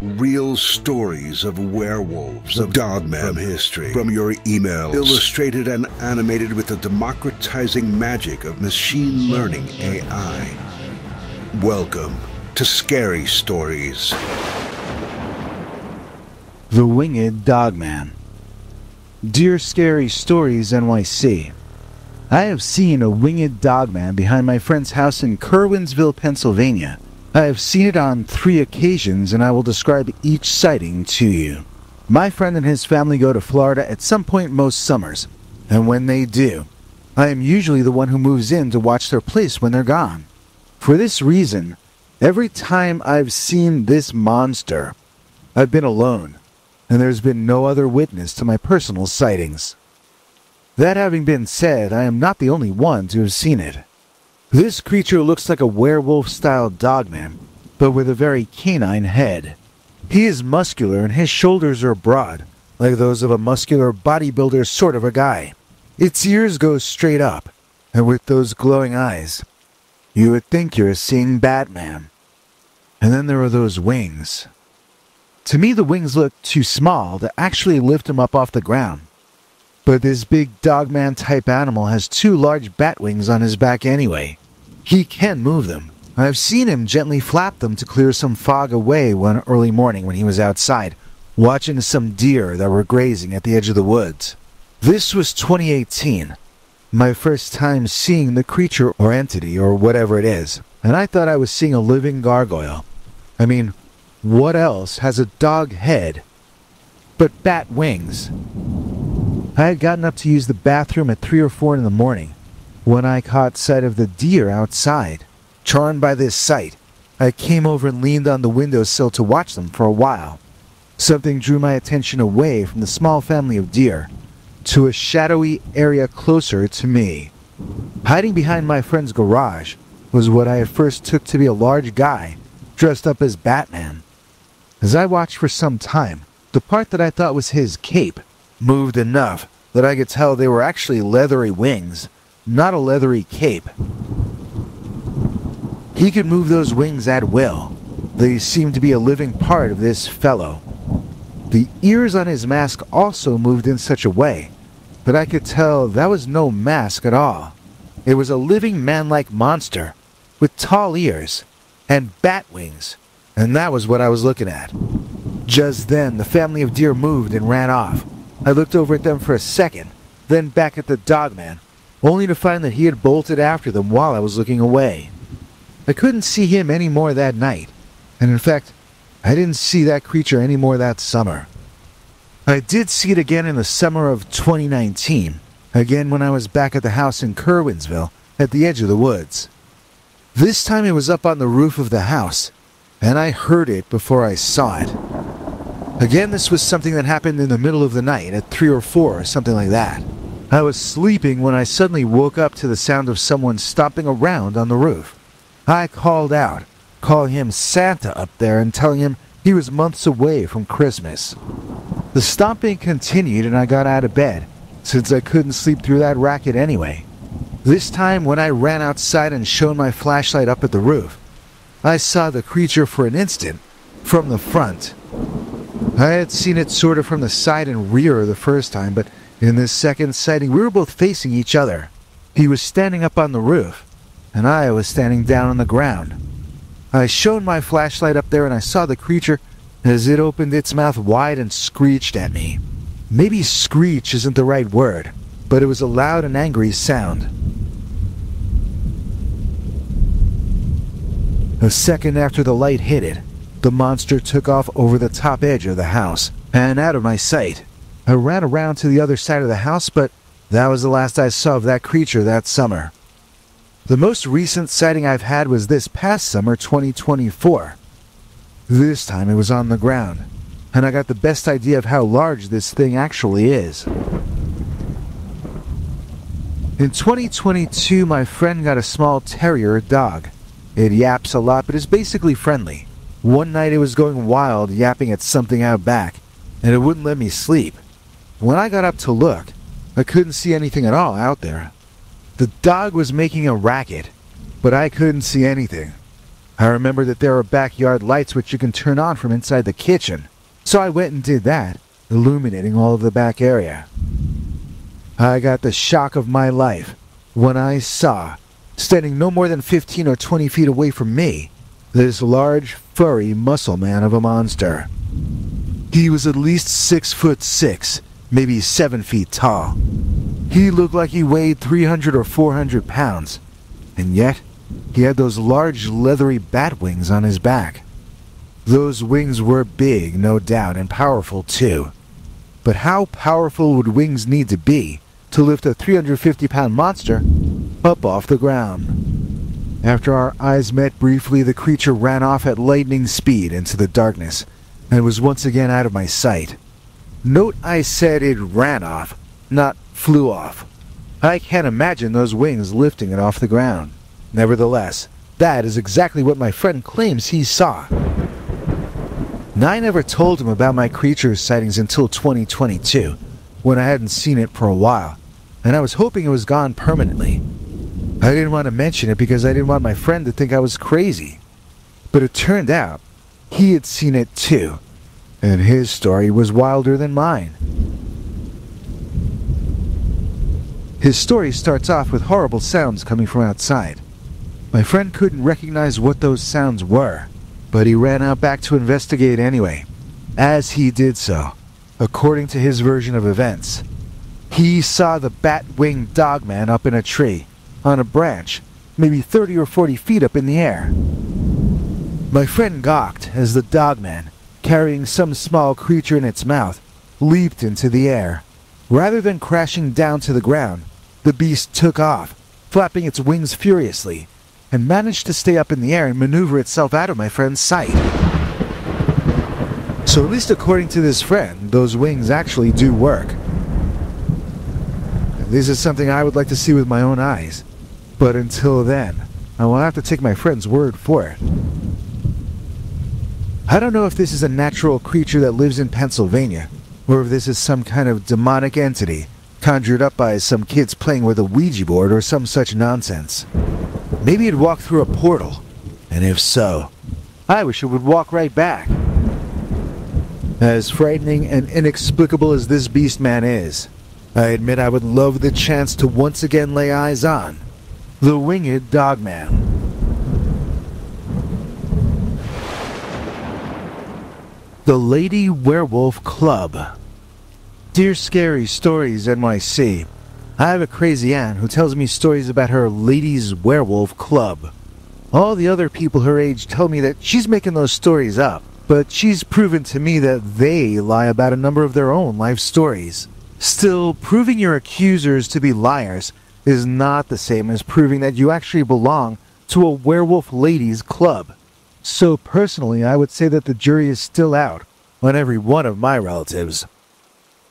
Real stories of werewolves, of dogmen from history, from your emails, illustrated and animated with the democratizing magic of machine learning AI. Welcome to Scary Stories. The Winged Dogman. Dear Scary Stories NYC, I have seen a winged dogman behind my friend's house in Curwensville, Pennsylvania. I have seen it on three occasions, and I will describe each sighting to you. My friend and his family go to Florida at some point most summers, and when they do, I am usually the one who moves in to watch their place when they're gone. For this reason, every time I've seen this monster, I've been alone, and there's been no other witness to my personal sightings. That having been said, I am not the only one to have seen it. This creature looks like a werewolf style dogman, but with a very canine head. He is muscular and his shoulders are broad, like those of a muscular bodybuilder sort of a guy. Its ears go straight up, and with those glowing eyes, you would think you're seeing Batman. And then there are those wings. To me, the wings look too small to actually lift him up off the ground. But this big dogman type animal has two large bat wings on his back anyway. He can move them. I've seen him gently flap them to clear some fog away one early morning when he was outside, watching some deer that were grazing at the edge of the woods. This was 2018, my first time seeing the creature or entity or whatever it is, and I thought I was seeing a living gargoyle. I mean, what else has a dog head but bat wings? I had gotten up to use the bathroom at 3 or 4 in the morning when I caught sight of the deer outside. Charmed by this sight, I came over and leaned on the windowsill to watch them for a while. Something drew my attention away from the small family of deer to a shadowy area closer to me. Hiding behind my friend's garage was what I at first took to be a large guy dressed up as Batman. As I watched for some time, the part that I thought was his cape moved enough that I could tell they were actually leathery wings not a leathery cape. He could move those wings at will. They seemed to be a living part of this fellow. The ears on his mask also moved in such a way that I could tell that was no mask at all. It was a living man-like monster with tall ears and bat wings, and that was what I was looking at. Just then, the family of deer moved and ran off. I looked over at them for a second, then back at the dogman, only to find that he had bolted after them while I was looking away. I couldn't see him any more that night, and in fact, I didn't see that creature any more that summer. I did see it again in the summer of 2019, again when I was back at the house in Curwensville, at the edge of the woods. This time it was up on the roof of the house, and I heard it before I saw it. Again, this was something that happened in the middle of the night, at 3 or 4 or something like that. I was sleeping when I suddenly woke up to the sound of someone stomping around on the roof. I called out, calling him Santa up there and telling him he was months away from Christmas. The stomping continued and I got out of bed, since I couldn't sleep through that racket anyway. This time, when I ran outside and shone my flashlight up at the roof, I saw the creature for an instant from the front. I had seen it sort of from the side and rear the first time, but in this second sighting, we were both facing each other. He was standing up on the roof, and I was standing down on the ground. I shone my flashlight up there and I saw the creature as it opened its mouth wide and screeched at me. Maybe screech isn't the right word, but it was a loud and angry sound. A second after the light hit it, the monster took off over the top edge of the house and out of my sight. I ran around to the other side of the house, but that was the last I saw of that creature that summer. The most recent sighting I've had was this past summer, 2024. This time it was on the ground, and I got the best idea of how large this thing actually is. In 2022, my friend got a small terrier dog. It yaps a lot, but is basically friendly. One night it was going wild, yapping at something out back, and it wouldn't let me sleep. When I got up to look, I couldn't see anything at all out there. The dog was making a racket, but I couldn't see anything. I remember that there are backyard lights which you can turn on from inside the kitchen, so I went and did that, illuminating all of the back area. I got the shock of my life when I saw, standing no more than 15 or 20 feet away from me, this large, furry muscle man of a monster. He was at least six foot six, maybe seven feet tall. He looked like he weighed 300 or 400 pounds, and yet he had those large leathery bat wings on his back. Those wings were big, no doubt, and powerful too. But how powerful would wings need to be to lift a 350 pound monster up off the ground? After our eyes met briefly, the creature ran off at lightning speed into the darkness and was once again out of my sight. Note I said it ran off, not flew off. I can't imagine those wings lifting it off the ground. Nevertheless, that is exactly what my friend claims he saw. Now, I never told him about my creature sightings until 2022, when I hadn't seen it for a while, and I was hoping it was gone permanently. I didn't want to mention it because I didn't want my friend to think I was crazy. But it turned out he had seen it too, and his story was wilder than mine. His story starts off with horrible sounds coming from outside. My friend couldn't recognize what those sounds were, but he ran out back to investigate anyway. As he did so, according to his version of events, he saw the bat-winged dogman up in a tree, on a branch, maybe 30 or 40 feet up in the air. My friend gawked as the dogman, carrying some small creature in its mouth, leaped into the air. Rather than crashing down to the ground, the beast took off, flapping its wings furiously, and managed to stay up in the air and maneuver itself out of my friend's sight. So, at least according to this friend, those wings actually do work. This is something I would like to see with my own eyes. But until then, I will have to take my friend's word for it. I don't know if this is a natural creature that lives in Pennsylvania, or if this is some kind of demonic entity conjured up by some kids playing with a Ouija board or some such nonsense. Maybe it walked through a portal, and if so, I wish it would walk right back. As frightening and inexplicable as this beast man is, I admit I would love the chance to once again lay eyes on the winged dogman. The Lady Werewolf Club. Dear Scary Stories NYC, I have a crazy aunt who tells me stories about her Ladies Werewolf Club. All the other people her age tell me that she's making those stories up, but she's proven to me that they lie about a number of their own life stories. Still, proving your accusers to be liars is not the same as proving that you actually belong to a werewolf ladies club. So personally, I would say that the jury is still out on every one of my relatives.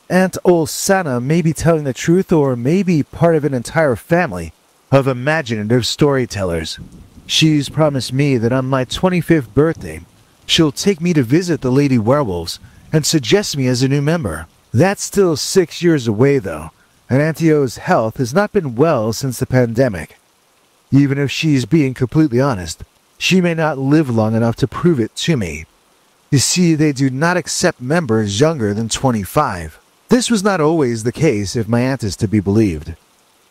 Aunt Olsana may be telling the truth or may be part of an entire family of imaginative storytellers. She's promised me that on my 25th birthday, she'll take me to visit the Lady Werewolves and suggest me as a new member. That's still six years away, though, and Auntie O's health has not been well since the pandemic. Even if she's being completely honest, she may not live long enough to prove it to me. You see, they do not accept members younger than 25. This was not always the case if my aunt is to be believed.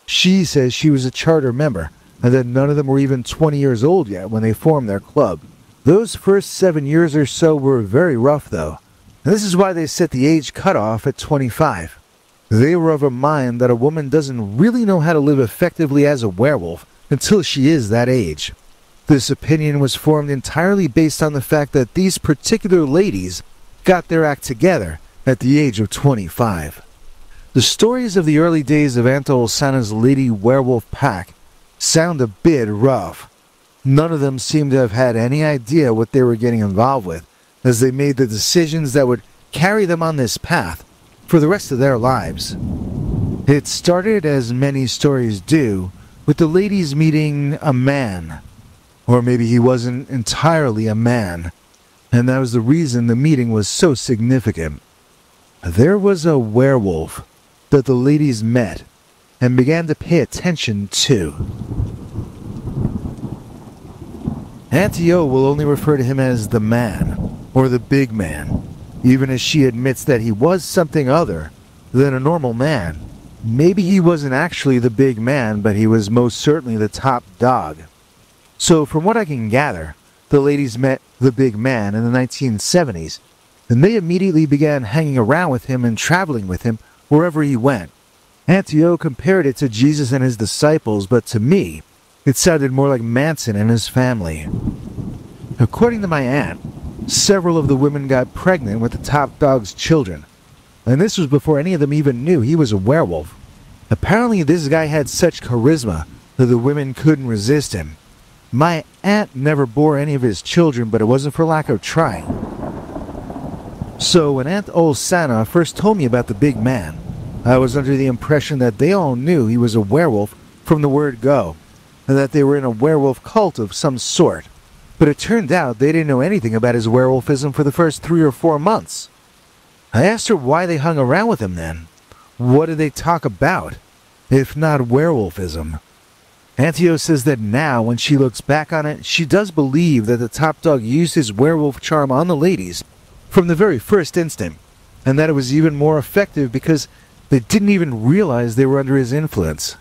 She says she was a charter member, and that none of them were even 20 years old yet when they formed their club. Those first seven years or so were very rough, though, and this is why they set the age cutoff at 25. They were of a mind that a woman doesn't really know how to live effectively as a werewolf until she is that age. This opinion was formed entirely based on the fact that these particular ladies got their act together at the age of 25. The stories of the early days of Aunt Olsana's Lady Werewolf Pack sound a bit rough. None of them seem to have had any idea what they were getting involved with as they made the decisions that would carry them on this path for the rest of their lives. It started, as many stories do, with the ladies meeting a man or maybe he wasn't entirely a man, and that was the reason the meeting was so significant. There was a werewolf that the ladies met and began to pay attention to. Auntie O will only refer to him as the man, or the big man, even as she admits that he was something other than a normal man. Maybe he wasn't actually the big man, but he was most certainly the top dog. So, from what I can gather, the ladies met the big man in the 1970s, and they immediately began hanging around with him and traveling with him wherever he went. Auntie O compared it to Jesus and his disciples, but to me, it sounded more like Manson and his family. According to my aunt, several of the women got pregnant with the top dog's children, and this was before any of them even knew he was a werewolf. Apparently, this guy had such charisma that the women couldn't resist him. My aunt never bore any of his children, but it wasn't for lack of trying. So, when Aunt Olsana first told me about the big man, I was under the impression that they all knew he was a werewolf from the word go and that they were in a werewolf cult of some sort. But it turned out they didn't know anything about his werewolfism for the first three or four months. I asked her why they hung around with him then. What did they talk about, if not werewolfism? Auntie O says that now, when she looks back on it, she does believe that the top dog used his werewolf charm on the ladies from the very first instant, and that it was even more effective because they didn't even realize they were under his influence.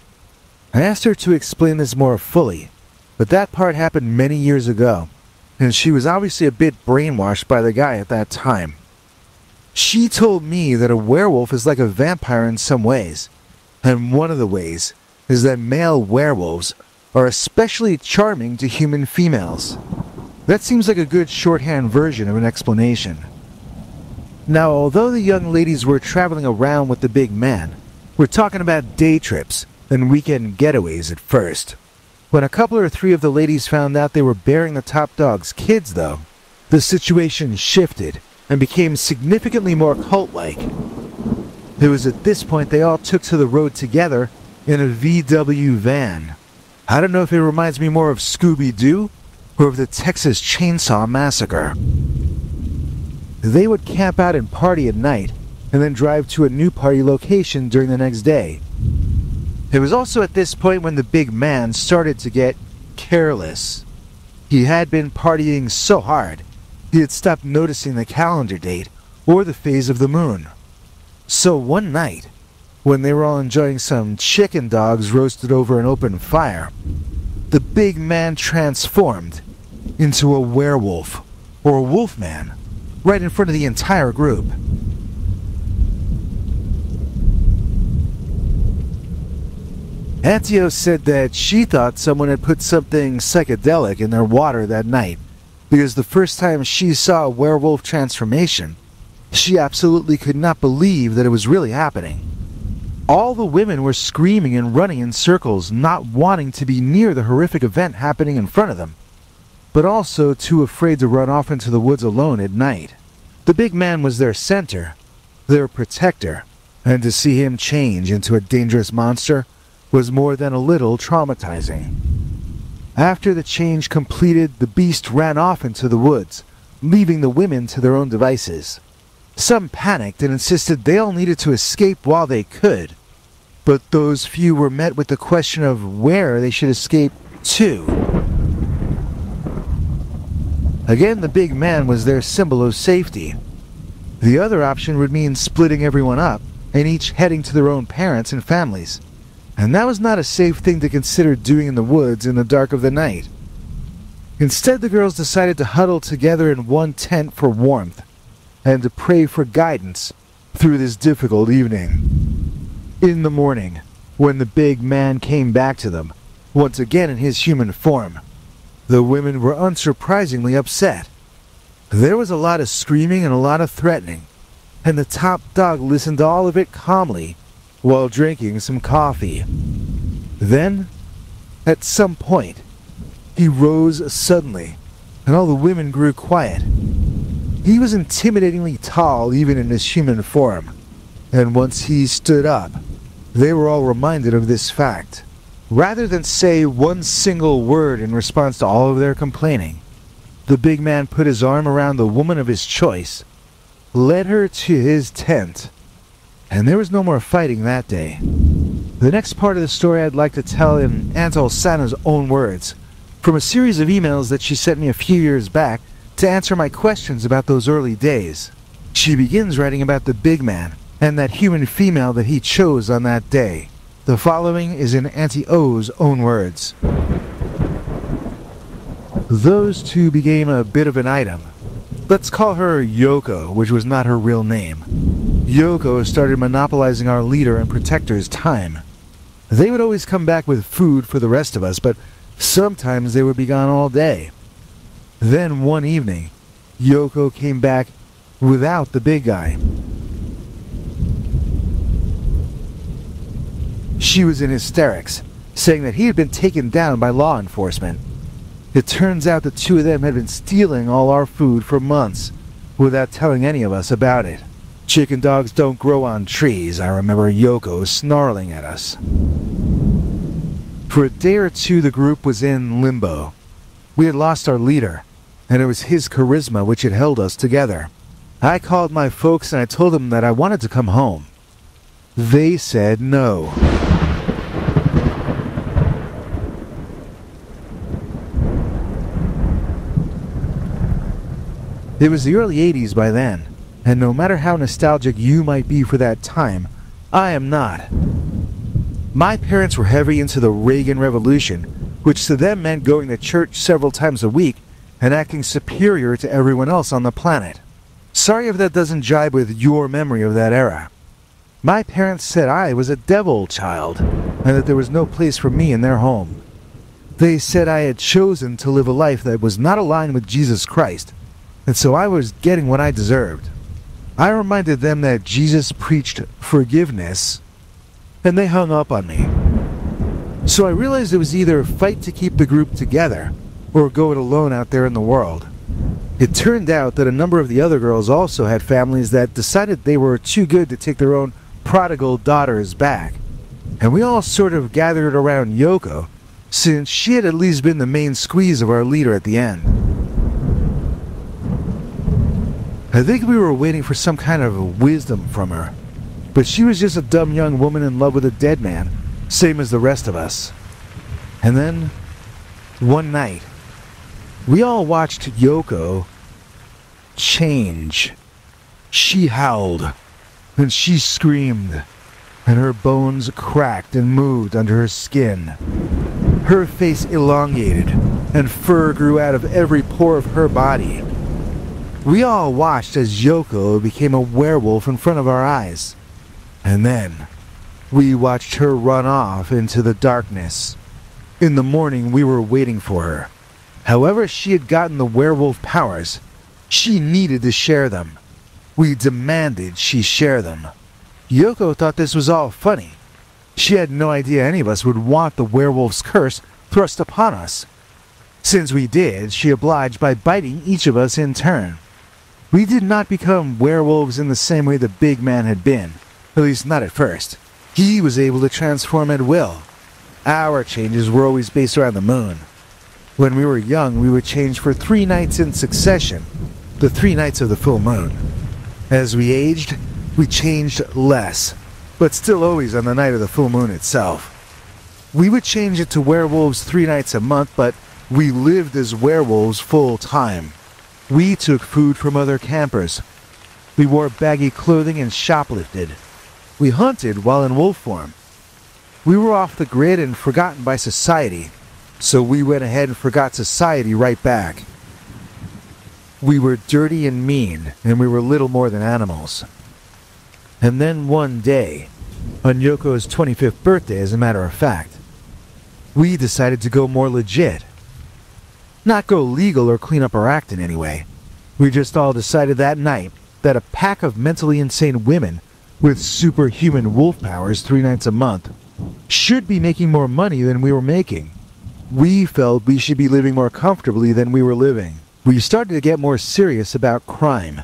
I asked her to explain this more fully, but that part happened many years ago, and she was obviously a bit brainwashed by the guy at that time. She told me that a werewolf is like a vampire in some ways, and one of the ways is that male werewolves are especially charming to human females. That seems like a good shorthand version of an explanation. Now, although the young ladies were traveling around with the big man, we're talking about day trips and weekend getaways at first. When a couple or three of the ladies found out they were bearing the top dog's kids, though, the situation shifted and became significantly more cult like. It was at this point they all took to the road together in a VW van. I don't know if it reminds me more of Scooby Doo or of the Texas Chainsaw Massacre. They would camp out and party at night and then drive to a new party location during the next day. It was also at this point when the big man started to get careless. He had been partying so hard, he had stopped noticing the calendar date or the phase of the moon. So one night, when they were all enjoying some chicken dogs roasted over an open fire, the big man transformed into a werewolf or a wolfman right in front of the entire group. Auntie O said that she thought someone had put something psychedelic in their water that night because the first time she saw a werewolf transformation, she absolutely could not believe that it was really happening. All the women were screaming and running in circles, not wanting to be near the horrific event happening in front of them, but also too afraid to run off into the woods alone at night. The big man was their center, their protector, and to see him change into a dangerous monster was more than a little traumatizing. After the change completed, the beast ran off into the woods, leaving the women to their own devices. Some panicked and insisted they all needed to escape while they could, but those few were met with the question of where they should escape to. Again, the big man was their symbol of safety. The other option would mean splitting everyone up and each heading to their own parents and families and that was not a safe thing to consider doing in the woods in the dark of the night. Instead, the girls decided to huddle together in one tent for warmth and to pray for guidance through this difficult evening. In the morning, when the big man came back to them, once again in his human form, the women were unsurprisingly upset. There was a lot of screaming and a lot of threatening, and the top dog listened to all of it calmly while drinking some coffee. Then, at some point, he rose suddenly, and all the women grew quiet. He was intimidatingly tall even in his human form, and once he stood up, they were all reminded of this fact. Rather than say one single word in response to all of their complaining, the big man put his arm around the woman of his choice, led her to his tent, and there was no more fighting that day. The next part of the story I'd like to tell in Aunt Olsana's own words, from a series of emails that she sent me a few years back to answer my questions about those early days. She begins writing about the big man and that human female that he chose on that day. The following is in Auntie O's own words. Those two became a bit of an item. Let's call her Yoko, which was not her real name. Yoko started monopolizing our leader and protector's time. They would always come back with food for the rest of us, but sometimes they would be gone all day. Then one evening, Yoko came back without the big guy. She was in hysterics, saying that he had been taken down by law enforcement. It turns out the two of them had been stealing all our food for months without telling any of us about it. Chicken dogs don't grow on trees, I remember Yoko snarling at us. For a day or two, the group was in limbo. We had lost our leader, and it was his charisma which had held us together. I called my folks and I told them that I wanted to come home. They said no. It was the early 80s by then, and no matter how nostalgic you might be for that time, I am not. My parents were heavy into the Reagan Revolution, which to them meant going to church several times a week and acting superior to everyone else on the planet. Sorry if that doesn't jibe with your memory of that era. My parents said I was a devil child, and that there was no place for me in their home. They said I had chosen to live a life that was not aligned with Jesus Christ, and so I was getting what I deserved. I reminded them that Jesus preached forgiveness, and they hung up on me. So I realized it was either fight to keep the group together, or go it alone out there in the world. It turned out that a number of the other girls also had families that decided they were too good to take their own prodigal daughters back. And we all sort of gathered around Yoko, since she had at least been the main squeeze of our leader at the end. I think we were waiting for some kind of wisdom from her. But she was just a dumb young woman in love with a dead man, same as the rest of us. And then, one night, we all watched Yoko change. She howled, and she screamed, and her bones cracked and moved under her skin. Her face elongated, and fur grew out of every pore of her body. We all watched as Yoko became a werewolf in front of our eyes. And then, we watched her run off into the darkness. In the morning, we were waiting for her. However, she had gotten the werewolf powers. She needed to share them. We demanded she share them. Yoko thought this was all funny. She had no idea any of us would want the werewolf's curse thrust upon us. Since we did, she obliged by biting each of us in turn. We did not become werewolves in the same way the big man had been, at least not at first. He was able to transform at will. Our changes were always based around the moon. When we were young, we would change for three nights in succession, the three nights of the full moon. As we aged, we changed less, but still always on the night of the full moon itself. We would change it to werewolves three nights a month, but we lived as werewolves full time. We took food from other campers. We wore baggy clothing and shoplifted. We hunted while in wolf form. We were off the grid and forgotten by society, so we went ahead and forgot society right back. We were dirty and mean, and we were little more than animals. And then one day, on Yoko's 25th birthday, as a matter of fact, we decided to go more legit. Not go legal or clean up our act in any way. We just all decided that night that a pack of mentally insane women with superhuman wolf powers three nights a month should be making more money than we were making. We felt we should be living more comfortably than we were living. We started to get more serious about crime.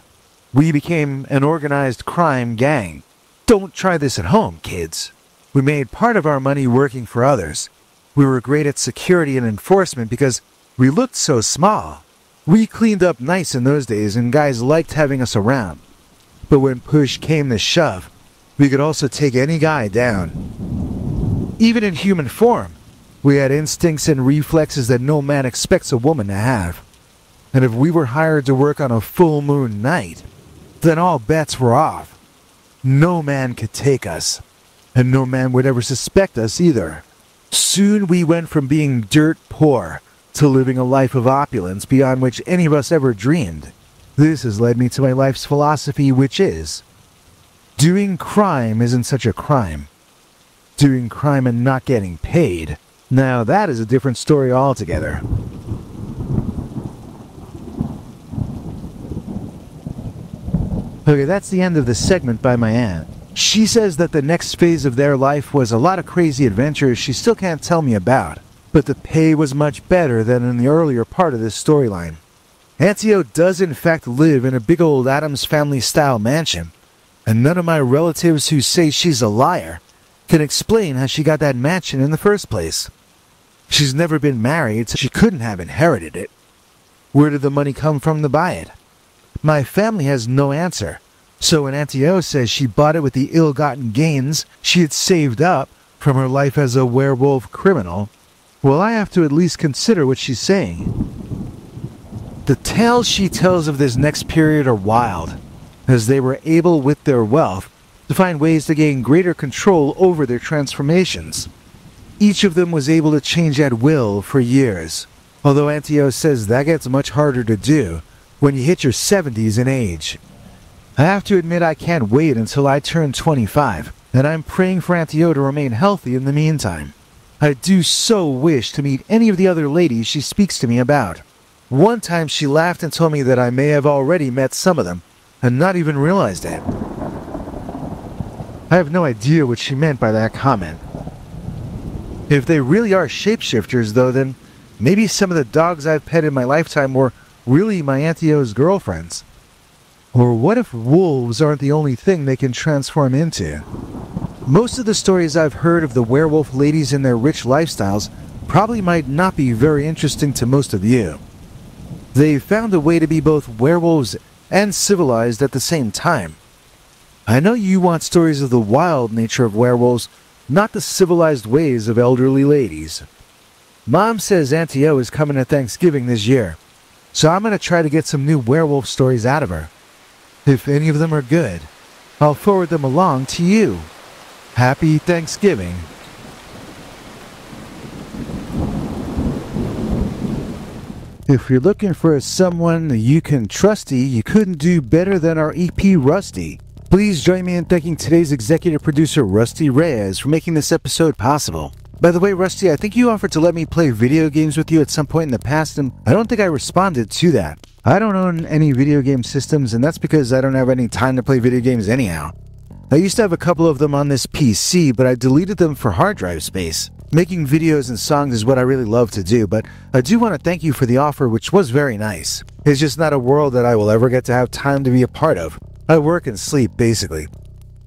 We became an organized crime gang. Don't try this at home, kids. We made part of our money working for others. We were great at security and enforcement because we looked so small. We cleaned up nice in those days and guys liked having us around. But when push came to shove, we could also take any guy down. Even in human form, We had instincts and reflexes that no man expects a woman to have. And if we were hired to work on a full moon night, then all bets were off. No man could take us, and no man would ever suspect us either. Soon we went from being dirt poor to living a life of opulence beyond which any of us ever dreamed. This has led me to my life's philosophy, which is doing crime isn't such a crime. Doing crime and not getting paid, now that is a different story altogether. Okay, that's the end of the segment by my aunt. She says that the next phase of their life was a lot of crazy adventures she still can't tell me about, but the pay was much better than in the earlier part of this storyline. Auntie O does in fact live in a big old Addams family style mansion, and none of my relatives who say she's a liar can explain how she got that mansion in the first place. She's never been married, so she couldn't have inherited it. Where did the money come from to buy it? My family has no answer. So when Auntie O says she bought it with the ill-gotten gains she had saved up from her life as a werewolf criminal, well, I have to at least consider what she's saying. The tales she tells of this next period are wild, as they were able with their wealth to find ways to gain greater control over their transformations. Each of them was able to change at will for years, although Auntie O says that gets much harder to do when you hit your 70s in age. I have to admit I can't wait until I turn 25, and I'm praying for Auntie O to remain healthy in the meantime. I do so wish to meet any of the other ladies she speaks to me about. One time she laughed and told me that I may have already met some of them, and not even realized it. I have no idea what she meant by that comment. If they really are shapeshifters, though, then maybe some of the dogs I've pet in my lifetime were really my Auntie O's girlfriends. Or what if wolves aren't the only thing they can transform into? Most of the stories I've heard of the werewolf ladies and their rich lifestyles probably might not be very interesting to most of you. They found a way to be both werewolves and civilized at the same time. I know you want stories of the wild nature of werewolves, not the civilized ways of elderly ladies. Mom says Auntie O is coming to Thanksgiving this year, so I'm going to try to get some new werewolf stories out of her. If any of them are good, I'll forward them along to you. Happy Thanksgiving. If you're looking for someone you can trusty, you couldn't do better than our EP Rusty. Please join me in thanking today's executive producer Rusty Reyes for making this episode possible. By the way, Rusty, I think you offered to let me play video games with you at some point in the past, and I don't think I responded to that. I don't own any video game systems, and that's because I don't have any time to play video games anyhow. I used to have a couple of them on this PC, but I deleted them for hard drive space. Making videos and songs is what I really love to do, but I do want to thank you for the offer, which was very nice. It's just not a world that I will ever get to have time to be a part of. I work and sleep, basically.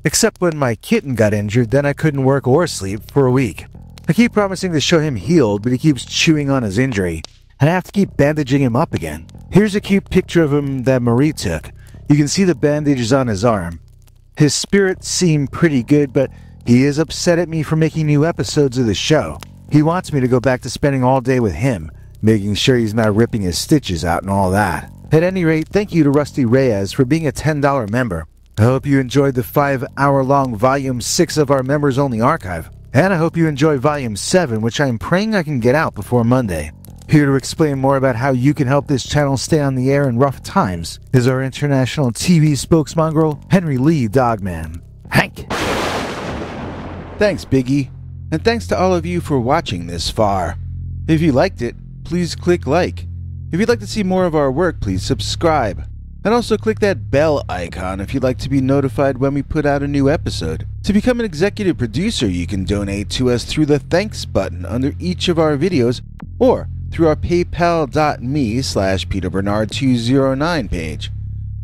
Except when my kitten got injured, then I couldn't work or sleep for a week. I keep promising to show him healed, but he keeps chewing on his injury, and I have to keep bandaging him up again. Here's a cute picture of him that Marie took. You can see the bandages on his arm. His spirits seem pretty good, but he is upset at me for making new episodes of the show. He wants me to go back to spending all day with him, making sure he's not ripping his stitches out and all that. At any rate, thank you to Rusty Reyes for being a $10 member. I hope you enjoyed the five hour long Volume 6 of our members only archive. And I hope you enjoy Volume 7, which I am praying I can get out before Monday. Here to explain more about how you can help this channel stay on the air in rough times is our international TV spokesmongrel, Henry Lee Dogman. Hank! Thanks, Biggie. And thanks to all of you for watching this far. If you liked it, please click like. If you'd like to see more of our work, please subscribe. And also click that bell icon if you'd like to be notified when we put out a new episode. To become an executive producer, you can donate to us through the thanks button under each of our videos or through our paypal.me slash peterbernard209 page.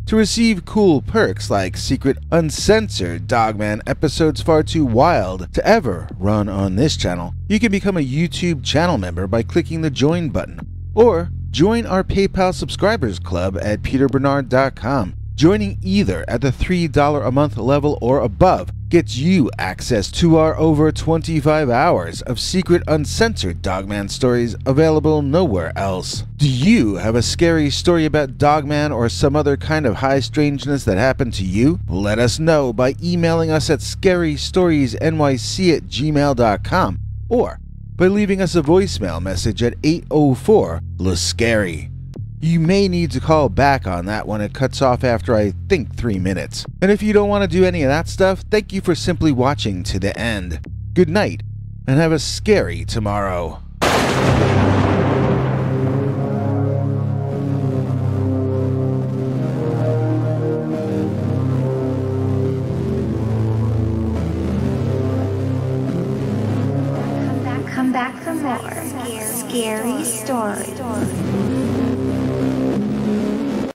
To receive cool perks like secret uncensored Dogman episodes far too wild to ever run on this channel, you can become a YouTube channel member by clicking the join button, or join our PayPal subscribers club at peterbernard.com. Joining either at the $3 a month level or above gets you access to our over 25 hours of secret uncensored Dogman stories available nowhere else. Do you have a scary story about Dogman or some other kind of high strangeness that happened to you? Let us know by emailing us at scarystoriesnyc at gmail.com or by leaving us a voicemail message at 804 LaScary. You may need to call back on that when it cuts off after I think three minutes. And if you don't want to do any of that stuff, thank you for simply watching to the end. Good night, and have a scary tomorrow. Come back for more scary stories.